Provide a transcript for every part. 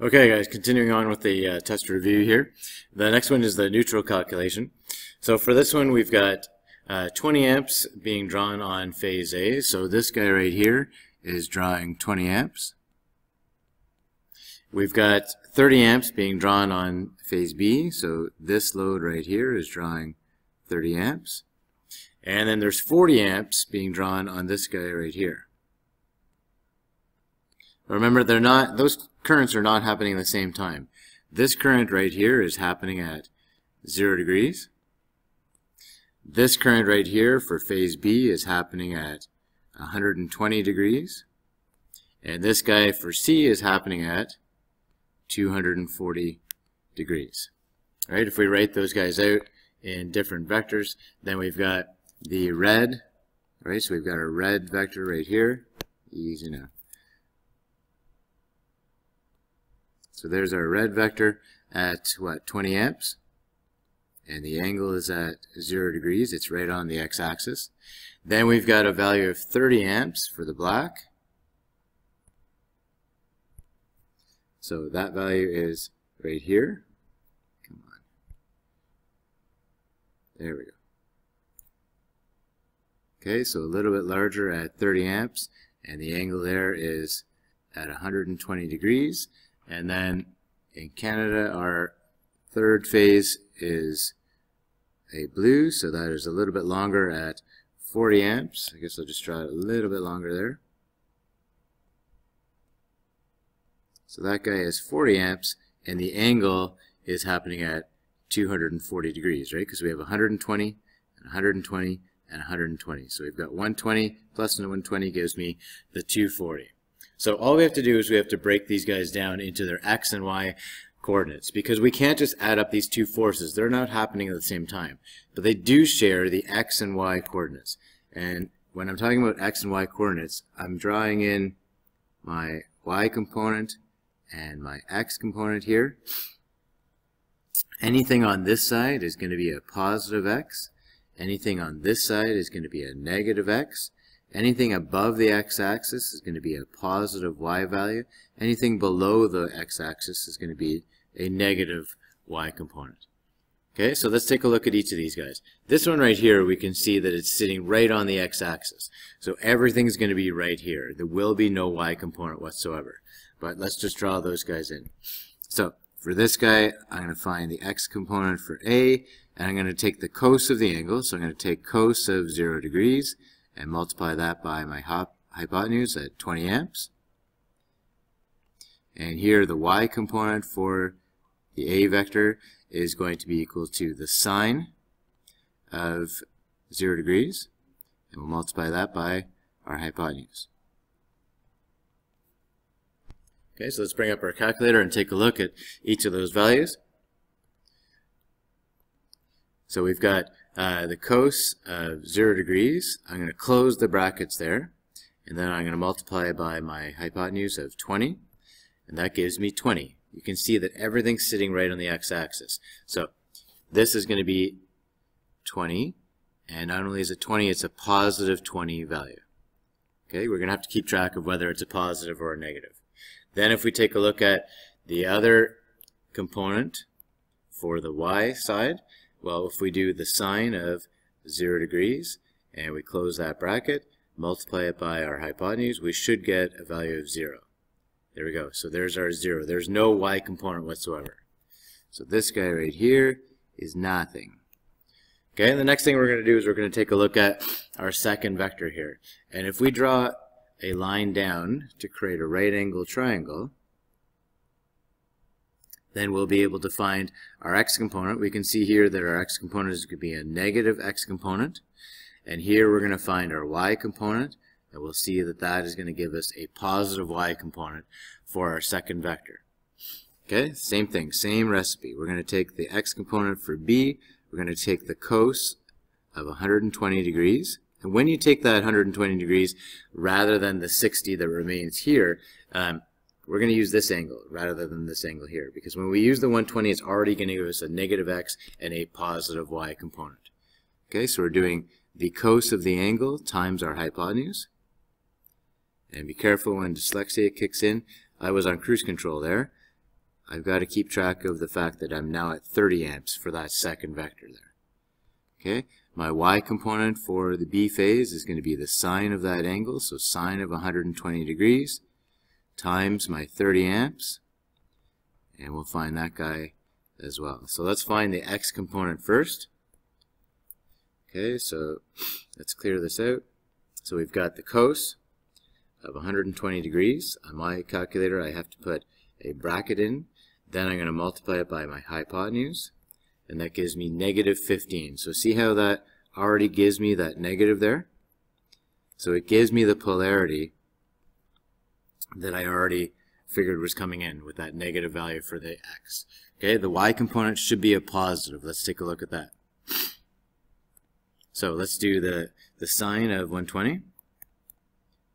Okay guys, continuing on with the uh, test review here. The next one is the neutral calculation. So for this one we've got uh, 20 amps being drawn on phase A. So this guy right here is drawing 20 amps. We've got 30 amps being drawn on phase B. So this load right here is drawing 30 amps. And then there's 40 amps being drawn on this guy right here. Remember, they're not; those currents are not happening at the same time. This current right here is happening at 0 degrees. This current right here for phase B is happening at 120 degrees. And this guy for C is happening at 240 degrees. All right, if we write those guys out in different vectors, then we've got the red, right? So we've got our red vector right here. Easy now. So there's our red vector at what 20 amps? And the angle is at 0 degrees. It's right on the x-axis. Then we've got a value of 30 amps for the black. So that value is right here. Come on. There we go. Okay so a little bit larger at 30 amps. And the angle there is at 120 degrees and then in Canada, our third phase is a blue, so that is a little bit longer at 40 amps. I guess I'll just draw it a little bit longer there. So that guy is 40 amps, and the angle is happening at 240 degrees, right? Because we have 120, and 120, and 120. So we've got 120 plus 120 gives me the 240. So all we have to do is we have to break these guys down into their x and y coordinates because we can't just add up these two forces. They're not happening at the same time. But they do share the x and y coordinates. And when I'm talking about x and y coordinates, I'm drawing in my y component and my x component here. Anything on this side is going to be a positive x. Anything on this side is going to be a negative x. Anything above the x-axis is going to be a positive y value. Anything below the x-axis is going to be a negative y component. Okay, so let's take a look at each of these guys. This one right here, we can see that it's sitting right on the x-axis. So everything's going to be right here. There will be no y component whatsoever. But let's just draw those guys in. So for this guy, I'm going to find the x component for A, and I'm going to take the cos of the angle. So I'm going to take cos of 0 degrees and multiply that by my hypotenuse at 20 amps. And here the y component for the a vector is going to be equal to the sine of 0 degrees. And we'll multiply that by our hypotenuse. Okay, so let's bring up our calculator and take a look at each of those values. So we've got uh, the cos of 0 degrees. I'm going to close the brackets there, and then I'm going to multiply by my hypotenuse of 20, and that gives me 20. You can see that everything's sitting right on the x-axis. So this is going to be 20, and not only is it 20, it's a positive 20 value. Okay, we're going to have to keep track of whether it's a positive or a negative. Then if we take a look at the other component for the y side, well, if we do the sine of 0 degrees and we close that bracket, multiply it by our hypotenuse, we should get a value of 0. There we go. So there's our 0. There's no y component whatsoever. So this guy right here is nothing. Okay, and the next thing we're going to do is we're going to take a look at our second vector here. And if we draw a line down to create a right angle triangle, then we'll be able to find our x component. We can see here that our x component is going to be a negative x component. And here we're going to find our y component, and we'll see that that is going to give us a positive y component for our second vector. Okay, same thing, same recipe. We're going to take the x component for b, we're going to take the cos of 120 degrees, and when you take that 120 degrees, rather than the 60 that remains here, um, we're going to use this angle rather than this angle here because when we use the 120 it's already going to give us a negative x and a positive y component. Okay, so we're doing the cos of the angle times our hypotenuse. And be careful when dyslexia kicks in. I was on cruise control there. I've got to keep track of the fact that I'm now at 30 amps for that second vector there. Okay, my y component for the B phase is going to be the sine of that angle, so sine of 120 degrees times my 30 amps, and we'll find that guy as well. So let's find the x component first. Okay, so let's clear this out. So we've got the cos of 120 degrees. On my calculator, I have to put a bracket in. Then I'm going to multiply it by my hypotenuse, and that gives me negative 15. So see how that already gives me that negative there? So it gives me the polarity that I already figured was coming in with that negative value for the x. Okay, the y component should be a positive. Let's take a look at that. So let's do the, the sine of 120.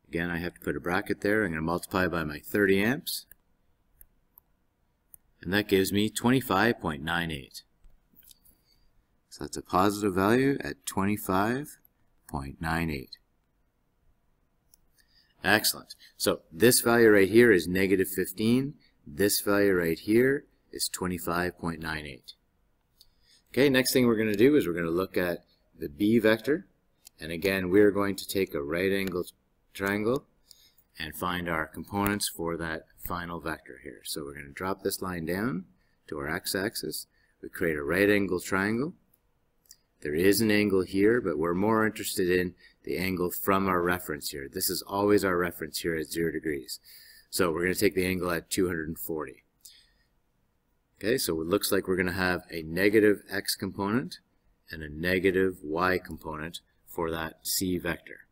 Again, I have to put a bracket there. I'm going to multiply by my 30 amps. And that gives me 25.98. So that's a positive value at 25.98. Excellent. So this value right here is negative 15. This value right here is 25.98. Okay, next thing we're going to do is we're going to look at the B vector. And again, we're going to take a right angle triangle and find our components for that final vector here. So we're going to drop this line down to our x-axis. We create a right angle triangle. There is an angle here, but we're more interested in the angle from our reference here. This is always our reference here at 0 degrees. So we're going to take the angle at 240. Okay, so it looks like we're going to have a negative x component and a negative y component for that c vector.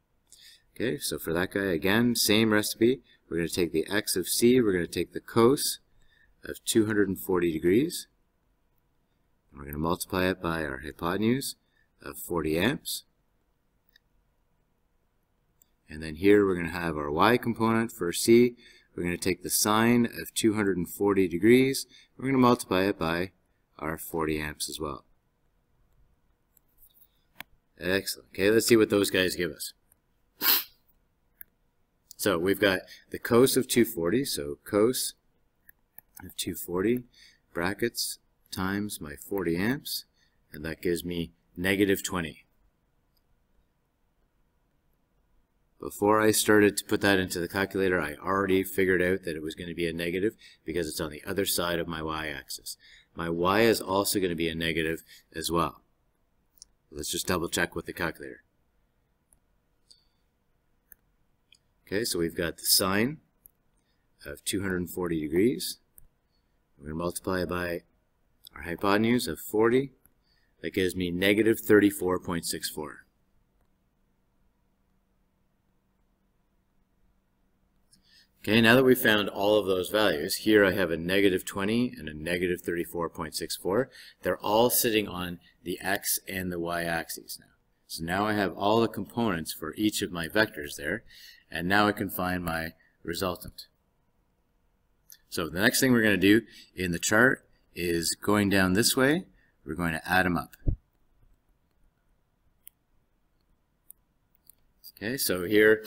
Okay, so for that guy, again, same recipe. We're going to take the x of c, we're going to take the cos of 240 degrees. We're going to multiply it by our hypotenuse of 40 amps. And then here we're going to have our y component for c. We're going to take the sine of 240 degrees. We're going to multiply it by our 40 amps as well. Excellent. Okay, let's see what those guys give us. So we've got the cos of 240, so cos of 240 brackets times my 40 amps, and that gives me negative 20. Before I started to put that into the calculator, I already figured out that it was going to be a negative because it's on the other side of my y-axis. My y is also going to be a negative as well. Let's just double check with the calculator. Okay, so we've got the sine of 240 degrees. We're going to multiply by our hypotenuse of 40. That gives me negative 34.64. Okay, now that we've found all of those values, here I have a negative 20 and a negative 34.64. They're all sitting on the x and the y axes now. So now I have all the components for each of my vectors there, and now I can find my resultant. So the next thing we're going to do in the chart is going down this way, we're going to add them up. Okay, so here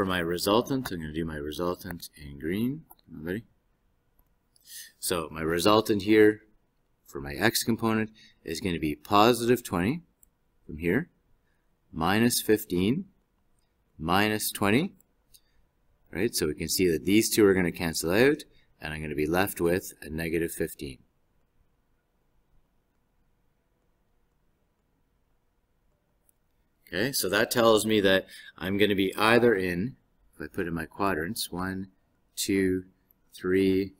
for my resultant, I'm going to do my resultant in green. Ready? So my resultant here for my x component is going to be positive 20 from here, minus 15, minus 20. Right, so we can see that these two are going to cancel out, and I'm going to be left with a negative 15. Okay, so that tells me that I'm going to be either in, if I put in my quadrants, 1, 2, 3,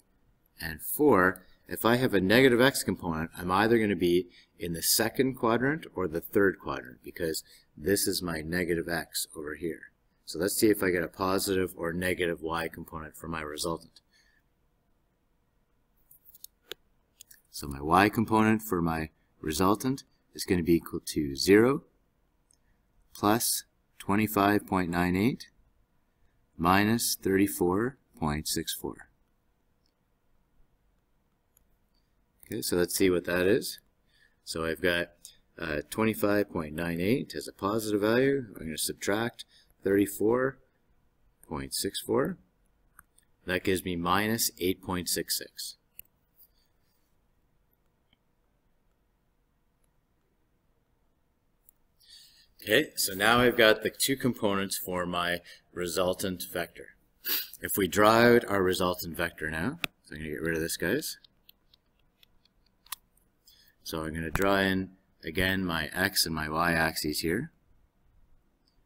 and 4, if I have a negative x component, I'm either going to be in the second quadrant or the third quadrant because this is my negative x over here. So let's see if I get a positive or negative y component for my resultant. So my y component for my resultant is going to be equal to 0, plus 25.98 minus 34.64. Okay, so let's see what that is. So I've got uh, 25.98 as a positive value. I'm going to subtract 34.64. That gives me minus 8.66. Okay, so now I've got the two components for my resultant vector. If we draw out our resultant vector now, so I'm going to get rid of this, guys. So I'm going to draw in, again, my x and my y axes here.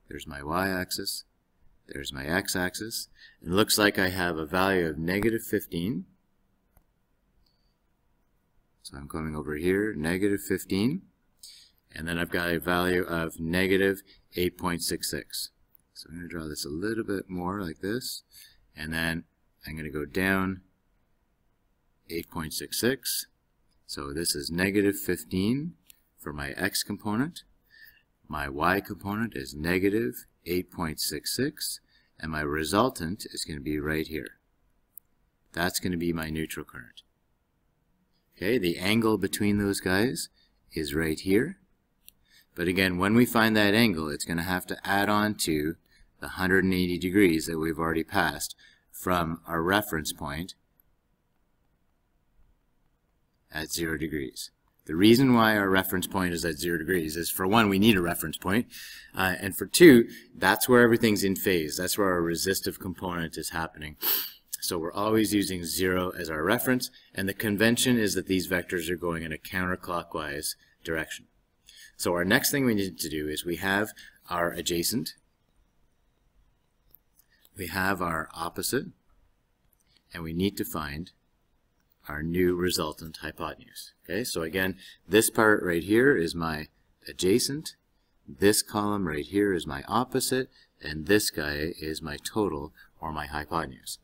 There's my y-axis. There's my x-axis. It looks like I have a value of negative 15. So I'm coming over here, negative 15. And then I've got a value of negative 8.66. So I'm going to draw this a little bit more like this. And then I'm going to go down 8.66. So this is negative 15 for my x component. My y component is negative 8.66 and my resultant is going to be right here. That's going to be my neutral current. Okay, the angle between those guys is right here. But again, when we find that angle, it's going to have to add on to the 180 degrees that we've already passed from our reference point at 0 degrees. The reason why our reference point is at zero degrees is for one, we need a reference point, uh, and for two, that's where everything's in phase. That's where our resistive component is happening. So we're always using zero as our reference, and the convention is that these vectors are going in a counterclockwise direction. So our next thing we need to do is we have our adjacent, we have our opposite, and we need to find our new resultant hypotenuse. Okay, so again, this part right here is my adjacent, this column right here is my opposite, and this guy is my total, or my hypotenuse.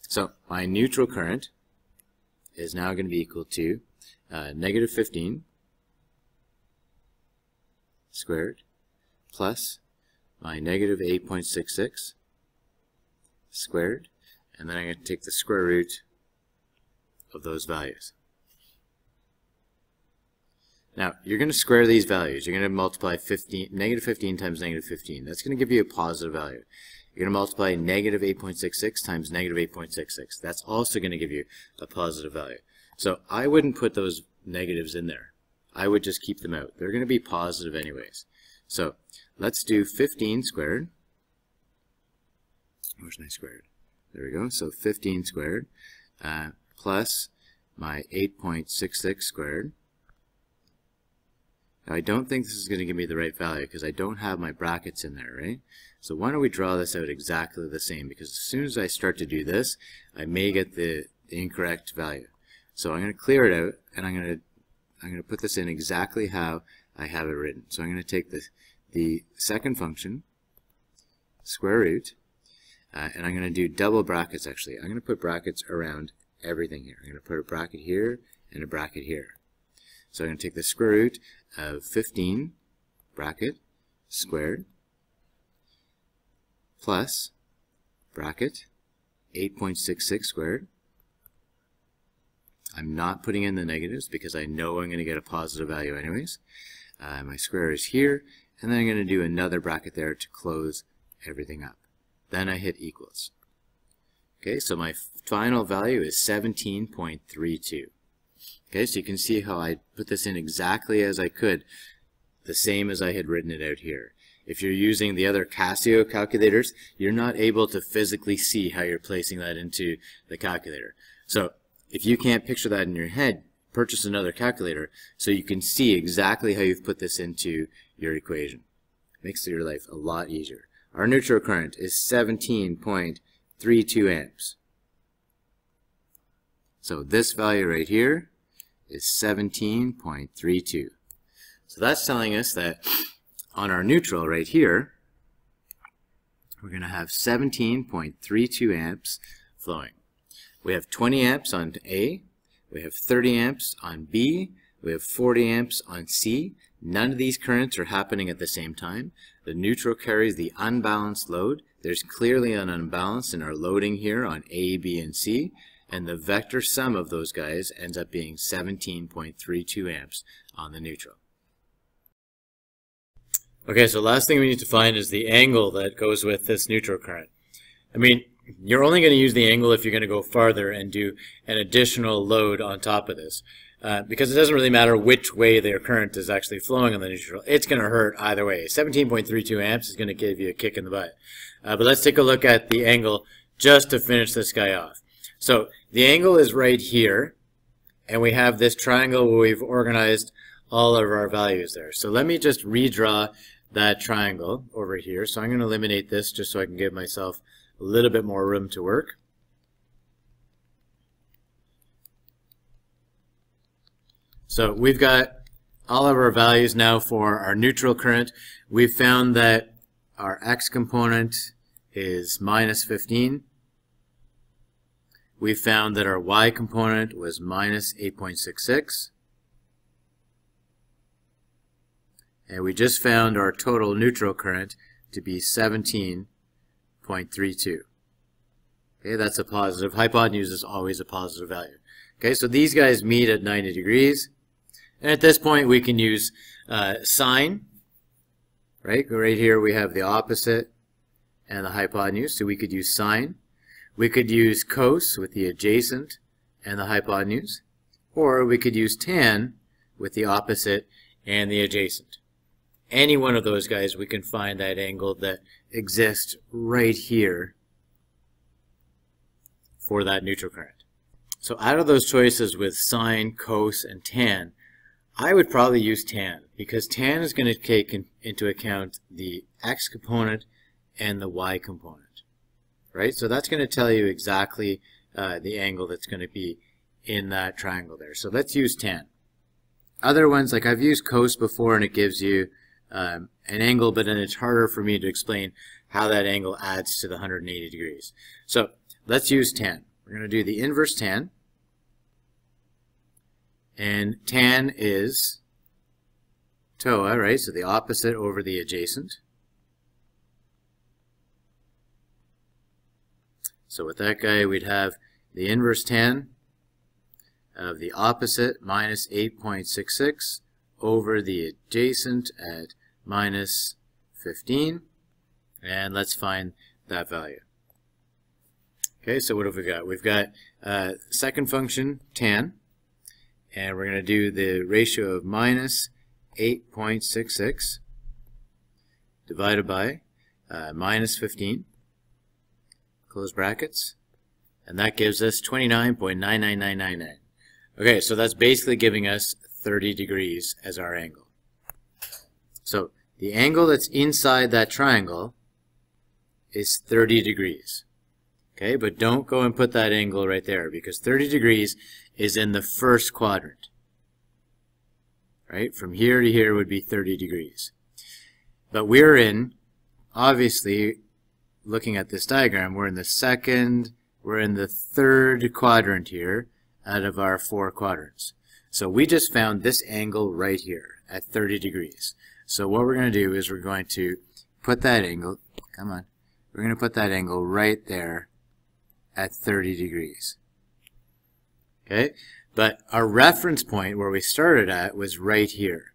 So my neutral current is now going to be equal to uh, negative 15 squared plus my negative 8.66 squared, and then I'm going to take the square root of those values. Now, you're going to square these values. You're going to multiply 15, negative 15 times negative 15. That's going to give you a positive value. You're going to multiply negative 8.66 times negative 8.66. That's also going to give you a positive value. So I wouldn't put those negatives in there. I would just keep them out. They're going to be positive anyways. So let's do 15 squared. Where's my squared? There we go. So 15 squared uh, plus my 8.66 squared. Now I don't think this is going to give me the right value because I don't have my brackets in there, right? So why don't we draw this out exactly the same because as soon as I start to do this, I may get the, the incorrect value. So I'm going to clear it out and I'm going to I'm going to put this in exactly how I have it written. So I'm going to take the, the second function, square root, uh, and I'm going to do double brackets actually. I'm going to put brackets around everything here. I'm going to put a bracket here and a bracket here. So I'm going to take the square root of 15 bracket squared plus bracket 8.66 squared. I'm not putting in the negatives because I know I'm going to get a positive value anyways. Uh, my square is here, and then I'm going to do another bracket there to close everything up. Then I hit equals. Okay, so my final value is 17.32. Okay, so you can see how I put this in exactly as I could, the same as I had written it out here. If you're using the other Casio calculators, you're not able to physically see how you're placing that into the calculator. So if you can't picture that in your head, purchase another calculator so you can see exactly how you've put this into your equation. Makes your life a lot easier. Our neutral current is 17.32 amps. So this value right here is 17.32. So that's telling us that on our neutral right here, we're going to have 17.32 amps flowing. We have 20 amps on A, we have 30 amps on B, we have 40 amps on C. None of these currents are happening at the same time. The neutral carries the unbalanced load. There's clearly an unbalance in our loading here on A, B, and C, and the vector sum of those guys ends up being 17.32 amps on the neutral. Okay, so last thing we need to find is the angle that goes with this neutral current. I mean, you're only going to use the angle if you're going to go farther and do an additional load on top of this. uh, because it doesn't really matter which way their current is actually flowing on the neutral. It's going to hurt either way. 17.32 amps is going to give you a kick in the butt. Uh, but let's take a look at the angle just to finish this guy off. So the angle is right here, and we have this triangle where we've organized all of our values there. So let me just redraw that triangle over here. So I'm going to eliminate this just so I can give myself a little bit more room to work. So we've got all of our values now for our neutral current. We've found that our x component is minus 15. We found that our y component was minus 8.66. And we just found our total neutral current to be 17.32. Okay, that's a positive. Hypotenuse is always a positive value. Okay, so these guys meet at 90 degrees. And at this point, we can use uh, sine, right? Right here, we have the opposite and the hypotenuse, so we could use sine. We could use cos with the adjacent and the hypotenuse, or we could use tan with the opposite and the adjacent. Any one of those guys, we can find that angle that exists right here for that neutral current. So out of those choices with sine, cos, and tan, I would probably use tan because tan is going to take in, into account the x component and the y component, right? So that's going to tell you exactly uh, the angle that's going to be in that triangle there. So let's use tan. Other ones, like I've used cos before and it gives you um, an angle, but then it's harder for me to explain how that angle adds to the 180 degrees. So let's use tan. We're going to do the inverse tan. And tan is TOA, right? So the opposite over the adjacent. So with that guy, we'd have the inverse tan of the opposite minus 8.66 over the adjacent at minus 15. And let's find that value. Okay, so what have we got? We've got uh, second function, tan, and we're going to do the ratio of minus 8.66 divided by uh, minus 15, close brackets, and that gives us 29.99999. Okay, so that's basically giving us 30 degrees as our angle. So the angle that's inside that triangle is 30 degrees. Okay, but don't go and put that angle right there because 30 degrees is in the first quadrant. Right? From here to here would be 30 degrees. But we're in, obviously, looking at this diagram, we're in the second, we're in the third quadrant here out of our four quadrants. So we just found this angle right here at 30 degrees. So what we're going to do is we're going to put that angle, come on, we're going to put that angle right there at 30 degrees. Okay, but our reference point where we started at was right here.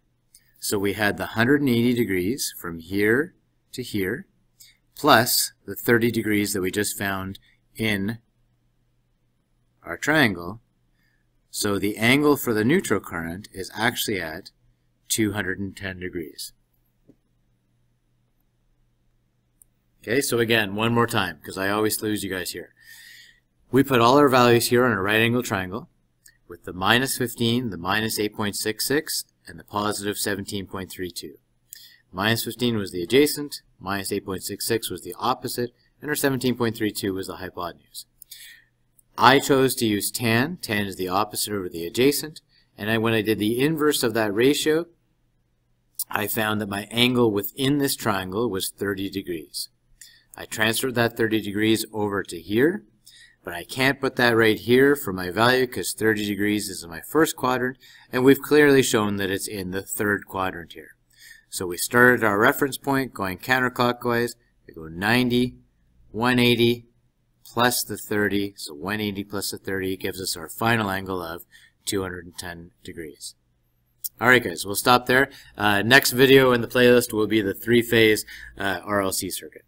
So we had the 180 degrees from here to here, plus the 30 degrees that we just found in our triangle. So the angle for the neutral current is actually at 210 degrees. Okay, so again, one more time, because I always lose you guys here. We put all our values here on a right angle triangle with the minus 15, the minus 8.66, and the positive 17.32. Minus 15 was the adjacent, minus 8.66 was the opposite, and our 17.32 was the hypotenuse. I chose to use tan. Tan is the opposite over the adjacent. And I, when I did the inverse of that ratio, I found that my angle within this triangle was 30 degrees. I transferred that 30 degrees over to here, but I can't put that right here for my value because 30 degrees is in my first quadrant, and we've clearly shown that it's in the third quadrant here. So we started our reference point going counterclockwise. We go 90, 180, plus the 30, so 180 plus the 30 gives us our final angle of 210 degrees. Alright guys, we'll stop there. Uh, next video in the playlist will be the three-phase uh, RLC circuit.